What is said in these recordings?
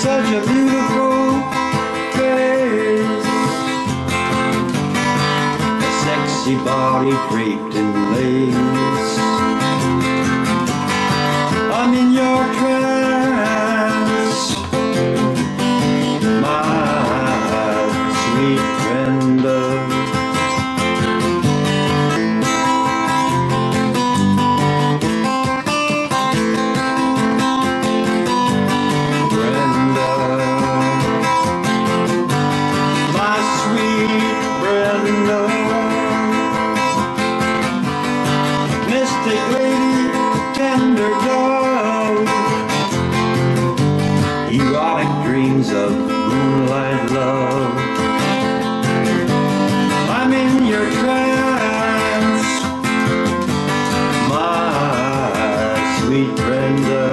Such a beautiful face, a sexy body draped in lace. I'm in your trance. Lady, tender dove, erotic dreams of moonlight love. I'm in your trance, my sweet Brenda. Brenda, uh,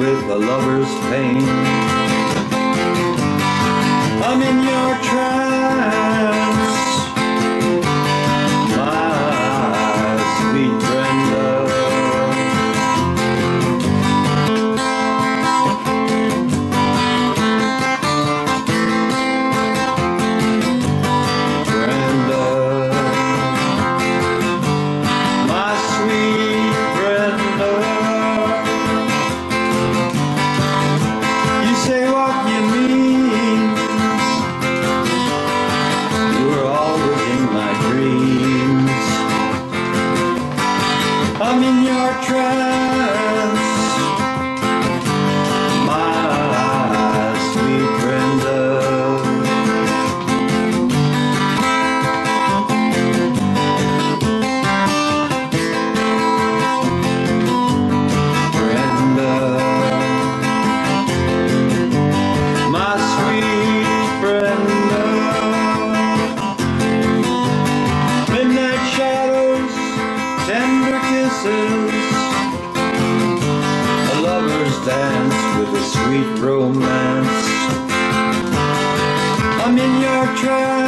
with a lover's pain. I'm in your trance, I'm in your trance, kisses, a lover's dance with a sweet romance. I'm in your trance.